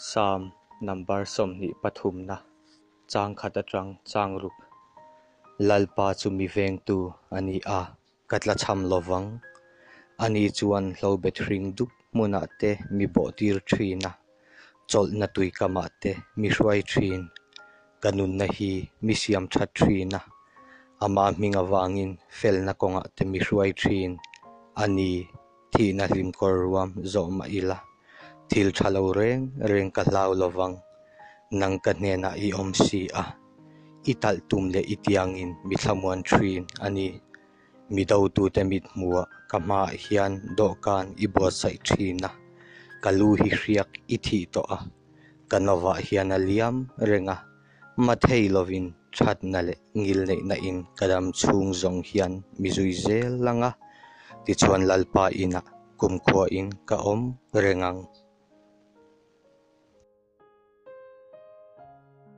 Psalm number som ni pathum na. Chang khata trang chang rup. Lalpa chu mi veng tu ani a katla cham lovang ani chuan hlo bet ring dup muna te mi bo tir thina chol na tui kama te mi hruai thin. Kanun na hi mi siam that thina ama hminga wangin fel na konga te mi hruai thin. Ani thi na hlim kor ruam zo ma ila thil thalo reng reng ka hlau lovang nang ka hne na i om si a. I tal tum le i tiangin mi thlamuan thin, ani. Mi do tu te mit mua, ka ma hian do kan i bo sai thina kalu hi hriak i thi to a. Kanova hian a renga mathei lovin that na le, ngil nei na in kadam chung zong hian, mi zui zel langa ti chuan lalpa ina kum khua in ka om rengang